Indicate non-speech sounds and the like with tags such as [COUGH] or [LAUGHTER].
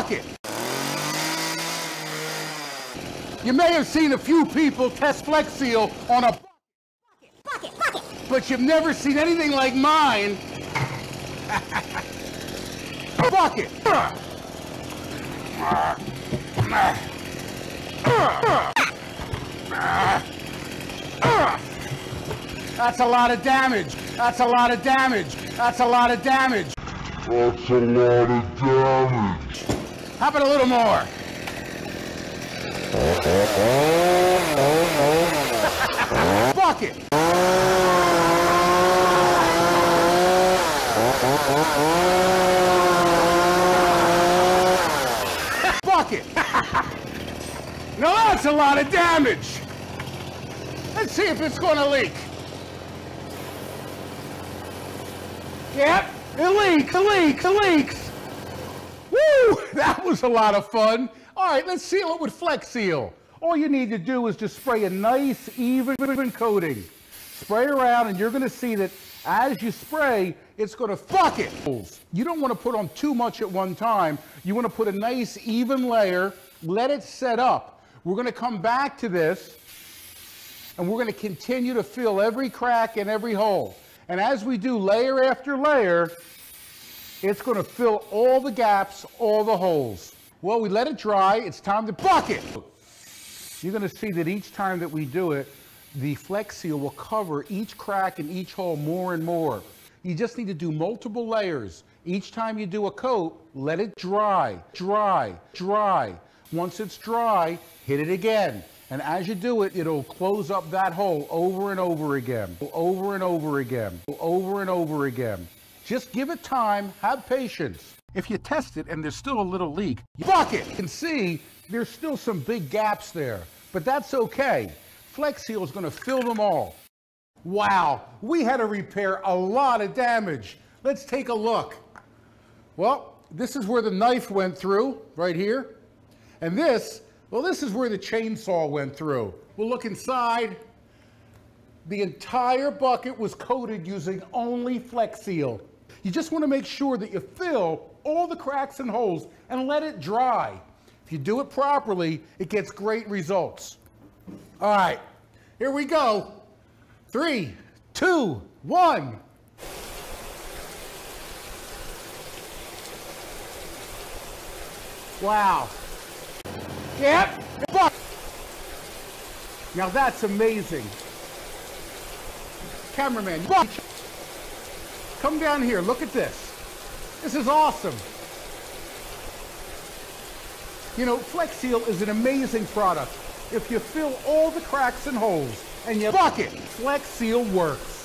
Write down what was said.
bucket. You may have seen a few people test Flex Seal on a Bucket, bucket. but you've never seen anything like mine. bucket. That's a lot of damage. That's a lot of damage. That's a lot of damage. That's a lot of damage. How about a little more? [LAUGHS] Fuck it! [LAUGHS] Fuck it! [LAUGHS] now that's a lot of damage. Let's see if it's going to leak. Yep, it leaks, it leaks, it leaks. That was a lot of fun. All right, let's seal it with Flex Seal. All you need to do is just spray a nice, even coating. Spray around, and you're going to see that as you spray, it's going to fuck it. You don't want to put on too much at one time. You want to put a nice, even layer, let it set up. We're going to come back to this, and we're going to continue to fill every crack and every hole. And as we do layer after layer, it's going to fill all the gaps, all the holes. Well, we let it dry. It's time to bucket. You're going to see that each time that we do it, the Flex Seal will cover each crack and each hole more and more. You just need to do multiple layers. Each time you do a coat, let it dry, dry, dry. Once it's dry, hit it again. And as you do it, it'll close up that hole over and over again, over and over again, over and over again. Just give it time, have patience. If you test it and there's still a little leak, you bucket. You can see there's still some big gaps there, but that's okay. Flex Seal is going to fill them all. Wow, we had to repair a lot of damage. Let's take a look. Well, this is where the knife went through, right here. And this, well, this is where the chainsaw went through. We'll look inside. The entire bucket was coated using only Flex Seal. You just want to make sure that you fill all the cracks and holes and let it dry. If you do it properly, it gets great results. All right, here we go. Three, two, one. Wow. Yep. Now that's amazing. Cameraman, come down here. Look at this. This is awesome. You know, Flex Seal is an amazing product. If you fill all the cracks and holes and you bucket, Flex Seal works.